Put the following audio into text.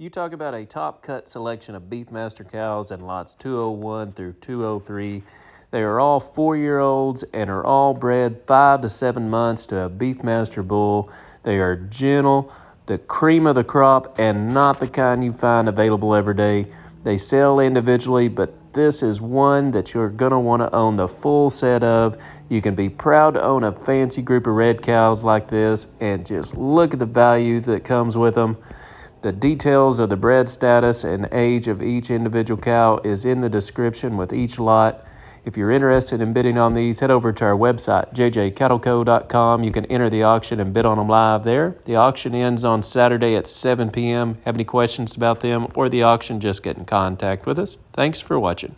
You talk about a top cut selection of Beefmaster cows in lots 201 through 203. They are all four year olds and are all bred five to seven months to a Beefmaster bull. They are gentle, the cream of the crop, and not the kind you find available every day. They sell individually, but this is one that you're going to want to own the full set of. You can be proud to own a fancy group of red cows like this and just look at the value that comes with them. The details of the bred status and age of each individual cow is in the description with each lot. If you're interested in bidding on these, head over to our website, jjcattleco.com. You can enter the auction and bid on them live there. The auction ends on Saturday at 7 p.m. Have any questions about them or the auction, just get in contact with us. Thanks for watching.